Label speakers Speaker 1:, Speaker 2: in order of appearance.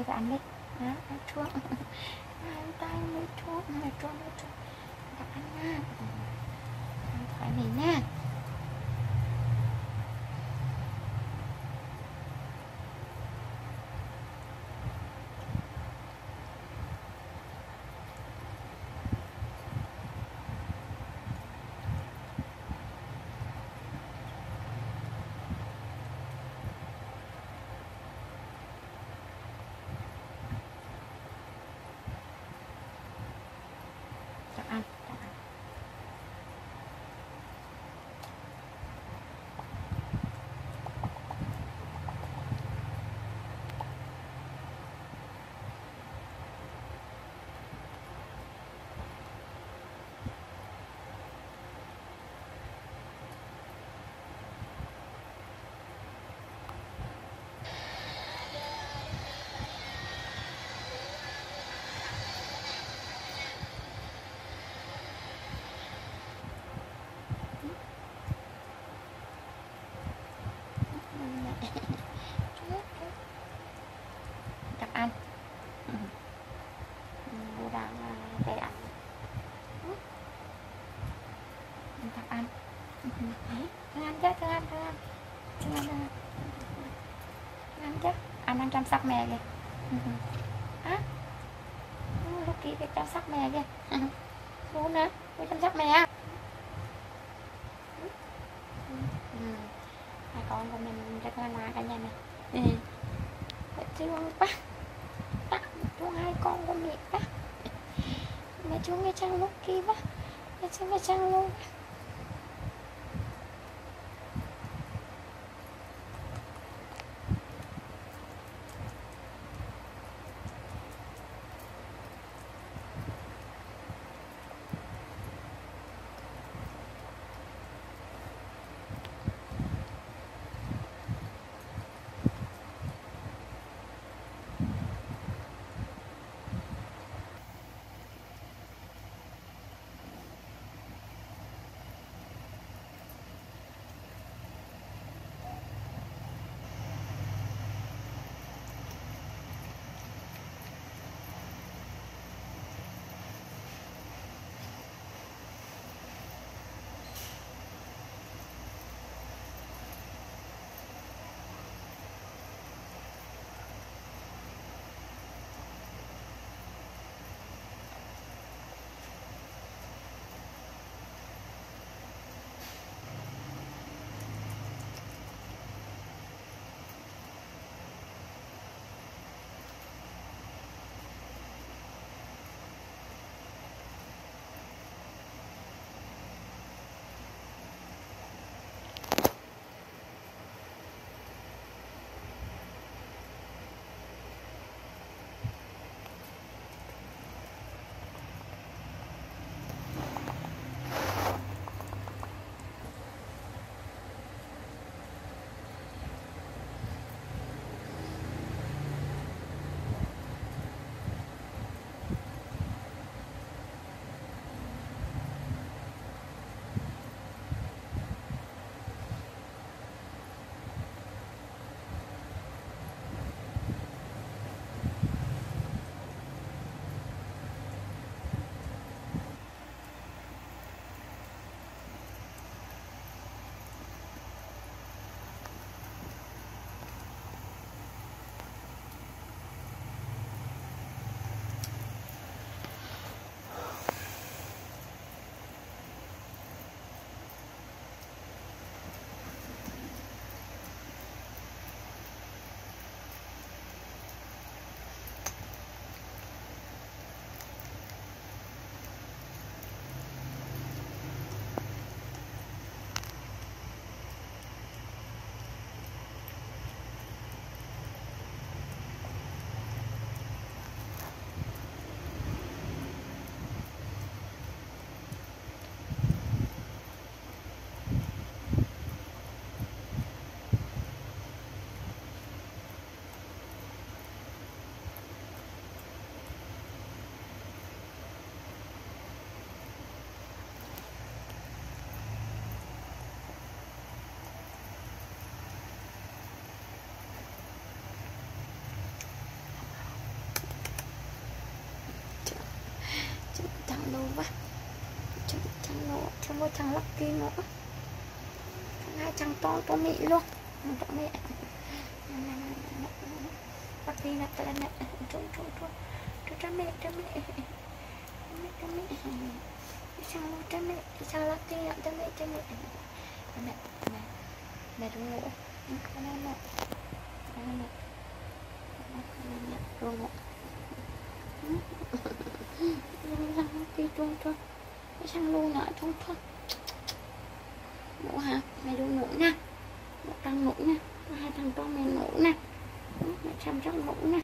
Speaker 1: chơi với anh đi. Đó, ăn chuông. Hai tay mới chuông mà chuông mới chuông. Gặp anh nha. Ăn thoại này nha chào anh chào anh chào anh Ừ. Ừ, cô đang à, để anh Ừ. chào anh Ừ, đấy thương anh chứ thương anh thương anh thương anh thương anh thương anh chứ đang chăm sóc mẹ kìa. Á lúc kia thì chăm sóc mẹ kìa. Bố nữa bố chăm sóc mẹ. Ừ. hai con của mình rất là nà cả nhà này ừ. Dễ thương quá. Cho hai con của mẹ quá Mẹ chú nghe trang lúc kia quá Mẹ chú nghe trang luôn quá chẳng chẳng nổ chẳng có chẳng lucky kia nữa hai chẳng to to mị luôn. To mị. Lucky nè ta là cái này trốn trốn trốn trốn trốn mẹ trốn mẹ trốn mẹ trốn mẹ chẳng lo trốn mẹ chẳng lucky kia là trốn mẹ trốn mẹ mẹ mẹ mẹ đúng ngủ. Cái này mẹ cái này mẹ đừng ngủ đi trung trung cái sang luôn nữa, chung thôi. ngủ hả? Mày đu ngủ nha. Một trăng ngủ nha. Hai thằng con mày ngủ nè mày chăm chắc ngủ nè